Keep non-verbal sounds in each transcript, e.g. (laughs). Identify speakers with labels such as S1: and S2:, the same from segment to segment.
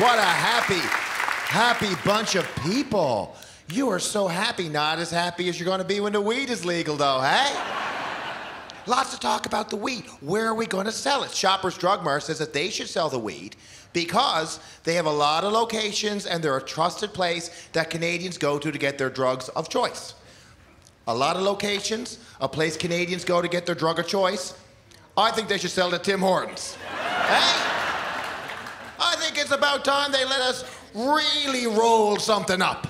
S1: What a happy, happy bunch of people. You are so happy, not as happy as you're going to be when the weed is legal, though, hey? Lots to talk about the weed. Where are we going to sell it? Shoppers Drug Mart says that they should sell the weed because they have a lot of locations and they're a trusted place that Canadians go to to get their drugs of choice. A lot of locations, a place Canadians go to get their drug of choice. I think they should sell it to Tim Hortons. hey? It's about time they let us really roll something up.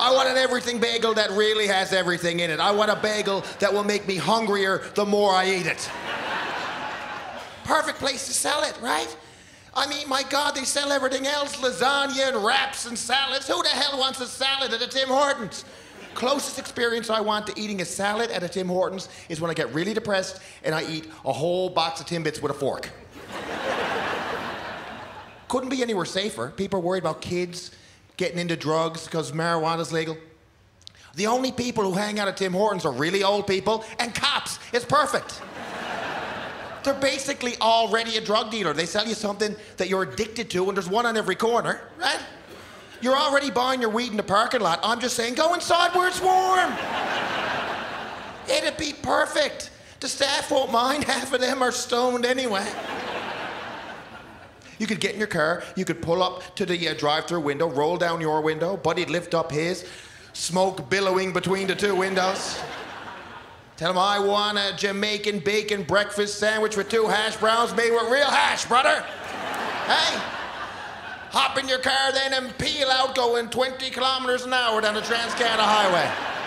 S1: I want an everything bagel that really has everything in it. I want a bagel that will make me hungrier the more I eat it. Perfect place to sell it, right? I mean, my God, they sell everything else lasagna and wraps and salads. Who the hell wants a salad at a Tim Hortons? Closest experience I want to eating a salad at a Tim Hortons is when I get really depressed and I eat a whole box of Timbits with a fork. Couldn't be anywhere safer. People are worried about kids getting into drugs because marijuana's legal. The only people who hang out at Tim Hortons are really old people and cops. It's perfect. (laughs) They're basically already a drug dealer. They sell you something that you're addicted to, and there's one on every corner, right? You're already buying your weed in the parking lot. I'm just saying, go inside where it's warm. (laughs) It'd be perfect. The staff won't mind. (laughs) Half of them are stoned anyway. You could get in your car, you could pull up to the uh, drive through window, roll down your window, Buddy'd lift up his, smoke billowing between the two windows. Tell him I want a Jamaican bacon breakfast sandwich with two hash browns made with real hash, brother. hey, hop in your car then and peel out going 20 kilometers an hour down the Trans-Canada Highway.